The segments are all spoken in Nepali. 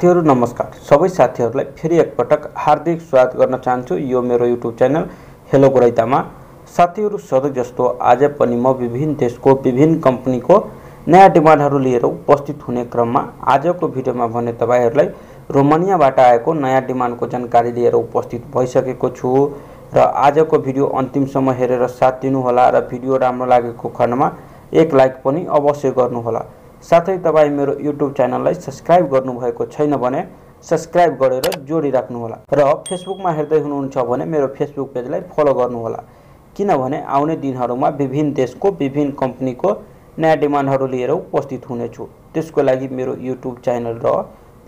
साथीहरू नमस्कार। सबै साथीहरूलाई फेरि एकपटक हार्दिक स्वागत गर्न चाहन्छु। यो मेरो युट्युब च्यानल हेलो गोरैतामा। साथीहरू सधैँ जस्तो आज पनि म विभिन्न देशको विभिन्न कम्पनीको नयाँ डिमान्डहरू लिएर उपस्थित हुने क्रममा आजको भिडियोमा भने तपाईँहरूलाई रोमानियाबाट आएको नयाँ डिमान्डको जानकारी लिएर उपस्थित भइसकेको छु र आजको भिडियो अन्तिमसम्म हेरेर साथ दिनुहोला र भिडियो राम्रो लागेको खण्डमा एक लाइक पनि अवश्य गर्नुहोला। साथै तपाईँ मेरो युट्युब च्यानललाई सब्सक्राइब गर्नुभएको छैन भने सब्सक्राइब गरेर जोडिराख्नुहोला र फेसबुकमा हेर्दै हुनुहुन्छ भने मेरो फेसबुक पेजलाई फलो गर्नुहोला किनभने आउने दिनहरूमा विभिन्न देशको विभिन्न कम्पनीको नयाँ डिमान्डहरू लिएर उपस्थित हुनेछु। त्यसको लागि मेरो युट्युब च्यानल र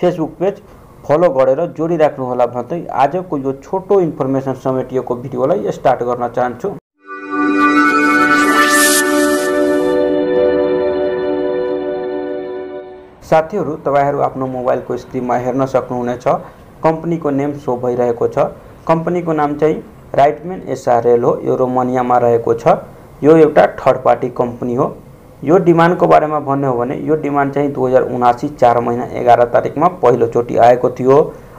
फेसबुक पेज फलो गरेर जोडिराख्नुहोला भन्दै आजको यो छोटो इन्फर्मेसन समेटिएको भिडियोलाई स्टार्ट गर्न चाहन्छु। साथीहरू तपाईँहरू आफ्नो मोबाइलको स्क्रिनमा हेर्न सक्नुहुनेछ। कम्पनीको नेम सो भइरहेको छ। कम्पनीको नाम चाहिँ राइटमेन एसआरएल हो। यो रोमानियामा रहेको छ। यो एउटा थर्ड पार्टी कम्पनी हो। यो डिमान्डको बारेमा भन्ने हो भने यो डिमान्ड चाहिँ दुई हजार उनासी चार महिना एघार तारिकमा पहिलोचोटि आएको थियो।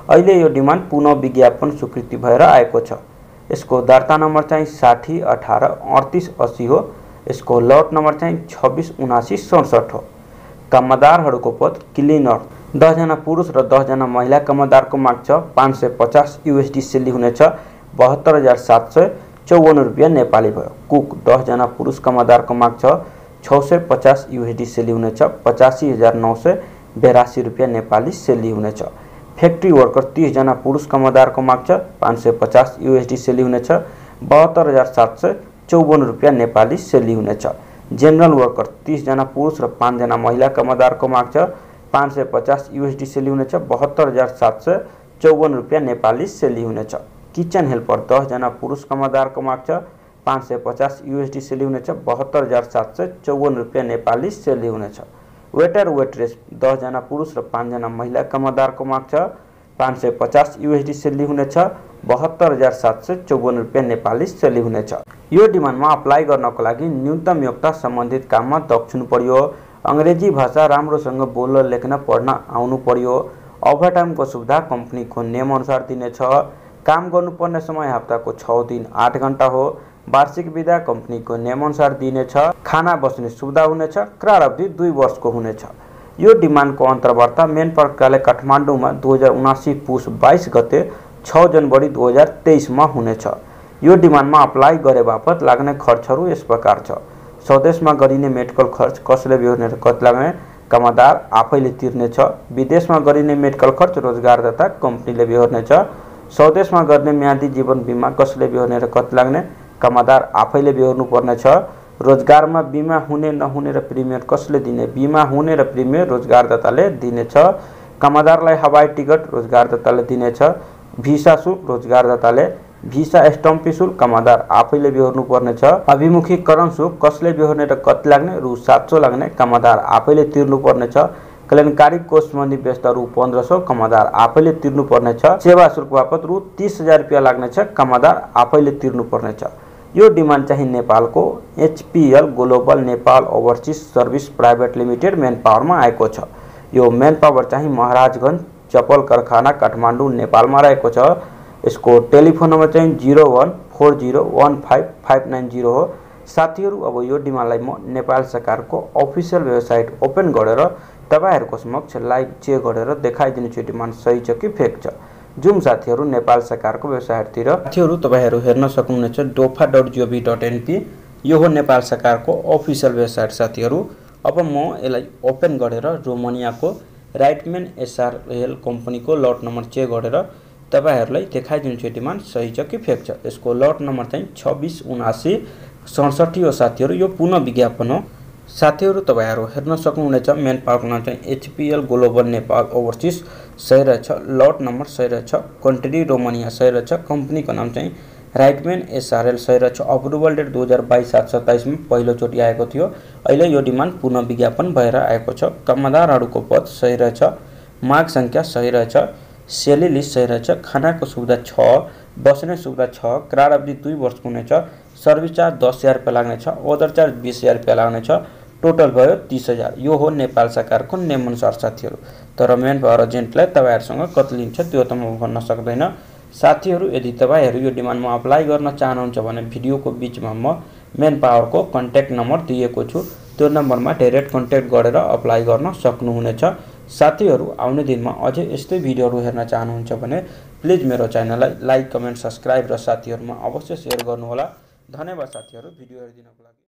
अहिले यो डिमान्ड पुनः विज्ञापन स्वीकृति भएर आएको छ। यसको दर्ता नम्बर चाहिँ साठी अठार अडतिस अस्सी हो। यसको लट नम्बर चाहिँ छब्बिस उनासी सडसठ हो। कामदारहरूको पद क्लिनर। दसजना पुरुष र दसजना महिला कामदारको माग छ। पाँच सय पचास युएसडी सेली हुनेछ। बहत्तर हजार सात सय चौवन्न रुपियाँ नेपाली भयो। कुक दसजना पुरुष कामदारको माग छ। छ सय पचास युएसडी सेली हुनेछ। पचासी हजार नौ सय बेरासी रुपियाँ नेपाली सेली हुनेछ। फ्याक्ट्री वर्कर तिसजना पुरुष कामदारको माग छ। पाँच सय पचास युएसडी सेली हुनेछ। बहत्तर हजार सात सय चौवन्न रुपियाँ नेपाली सेली हुनेछ। जेनरल वर्कर तिसजना पुरुष र पाँचजना महिला कामदारको माग छ। पाँच सय पचास युएसडी सेली हुनेछ बहत्तर हजार सात सय चौवन्न रुपियाँ नेपाली सेली हुनेछ किचन हेल्पर दसजना पुरुष कामदारको माग छ पाँच सय पचास युएसडी सेली हुनेछ बहत्तर हजार सात सय चौवन्न रुपियाँ नेपाली सेली हुनेछ वेटर वेट्रेस दसजना पुरुष र पाँचजना महिला कामदारको माग छ। पाँच सय पचास युएसडी सेली हुनेछ बहत्तर हजार सात सय चौवन्न रुपियाँ नेपाली सेली हुनेछ। यो डिमान्डमा अप्लाई गर्नको लागि न्यूनतम योग्यता सम्बन्धित काममा दक्ष हुनु पर्यो। अङ्ग्रेजी भाषा राम्रोसँग बोल्न लेख्न पढ्न आउनु पर्यो। ओभरटाइमको सुविधा कम्पनीको नियमअनुसार दिनेछ। काम गर्नुपर्ने समय हप्ताको छ दिन आठ घन्टा हो। वार्षिक विधा कम्पनीको नियमअनुसार दिनेछ। खाना बस्ने सुविधा हुनेछ। क्रार अवधि दुई वर्षको हुनेछ। यो डिमान्डको अन्तर्वार्ता मेन प्रकारले काठमाडौँमा दुई हजार उनासी पुस बाइस गते छ जनवरी दुई हजार तेइसमा हुनेछ। यो डिमान्डमा अप्लाई गरे बापत लाग्ने खर्चहरू यस प्रकार छ। स्वदेशमा गरिने मेडिकल खर्च कसले बिहोर्ने र कति लाग्ने कामदार आफैले तिर्नेछ। विदेशमा गरिने मेडिकल खर्च रोजगारदाता कम्पनीले बिहोर्नेछ। स्वदेशमा गर्ने म्यादी जीवन बिमा कसले बिहोर्ने र कति लाग्ने कामदार आफैले बिहोर्नु पर्नेछ। रोजगारमा बिमा हुने नहुने र प्रिमियर कसले दिने? बिमा हुने र प्रिमियर रोजगारदाताले दिनेछ। कामदारलाई हवाई टिकट रोजगारदाताले दिनेछ। भिसा शुल्क रोजगारदाताले भिसा स्टम्पी शुल्क कामदार आफैले बिहोर्नु पर्नेछ अभिमुखीकरण शुल्क कसले बिहोर्ने र कति लाग्ने रु सात सौ लाग्ने कामदार आफैले तिर्नु पर्नेछ कल्याणकारी कोष सम्बन्धी व्यस्त रु पन्ध्र सौ कामदार आफैले तिर्नु पर्नेछ सेवा शुल्क बापत रु तिस हजार रुपियाँ लाग्नेछ। कामदार आफैले तिर्नु पर्नेछ यो डिमान्ड चाहिँ नेपालको HPL global Nepal overseas service private limited main पावरमा आएको छ। यो मेन पावर चाहिँ महाराजगञ्ज चपल कारखाना काठमाडौँ नेपालमा रहेको छ। यसको टेलिफोन नम्बर चाहिँ zero one four zero one five five nine zero हो। साथीहरू अब यो डिमान्डलाई म नेपाल सरकारको अफिसियल वेबसाइट ओपन गरेर तपाईँहरूको समक्ष लाइभ चेक गरेर देखाइदिन्छु यो डिमान्ड सही छ कि फेक छ? जुम साथीहरू नेपाल सरकारको वेबसाइटतिर। साथीहरू तपाईँहरू हेर्न सक्नुहुनेछ dofe dot gov dot NP. यो हो नेपाल सरकारको अफिसियल वेबसाइट साथीहरू। अब म यसलाई ओपन गरेर रोमानियाको राइटमेन एसआरएल कम्पनीको लट नम्बर चेक गरेर तपाईँहरूलाई देखाइदिन्छु डिमान्ड सही छ कि फेक छ। यसको लट नम्बर चाहिँ छब्बिस उनासी सडसठी हो साथीहरू यो पुनः विज्ञापन हो। साथीहरू तपाईँहरू हेर्न सक्नुहुनेछ मेन पार्कको नाम चाहिँ एचपिएल ग्लोबल नेपाल ओभरसिज सही रहेछ लट नम्बर सही रहेछ कन्ट्री रोमानिया सही रहेछ कम्पनीको नाम चाहिँ राइटमेन एसआरएल सही रहेछ अप्रुभल डेट दुई हजार बाइस सात सत्ताइसमा पहिलोचोटि आएको थियो। अहिले यो डिमान्ड पुनः विज्ञापन भएर आएको छ। कामदारहरूको पद सही रहेछ माग सङ्ख्या सही रहेछ सेली लिस्ट सही रहेछ खानाको सुविधा छ बस्ने सुविधा छ क्रार अवधि दुई वर्षको हुनेछ सर्भिस चार्ज दस हजार रुपियाँ लाग्नेछ ओदर चार्ज बिस हजार रुपियाँ लाग्नेछ। टोटल भयो तिस हजार। यो हो नेपाल सरकारको नियमअनुसार साथीहरू। तर मेन पावर एजेन्टलाई तपाईँहरूसँग कति लिन्छ त्यो त म भन्न सक्दैन। साथीहरू यदि तपाईँहरू यो डिमान्डमा अप्लाई गर्न चाहनुहुन्छ भने भिडियोको बिचमा म मेन पावरको कन्ट्याक्ट नम्बर दिएको छु। त्यो नम्बरमा डाइरेक्ट कन्ट्याक्ट गरेर अप्लाई गर्न सक्नुहुनेछ। साथीहरू आउने दिनमा अझै यस्तै भिडियोहरू हेर्न चाहनुहुन्छ भने प्लिज मेरो च्यानललाई लाइक कमेन्ट सब्सक्राइब र साथीहरूमा अवश्य सेयर गर्नुहोला। धन्यवाद साथीहरू भिडियो हेरिदिनको लागि।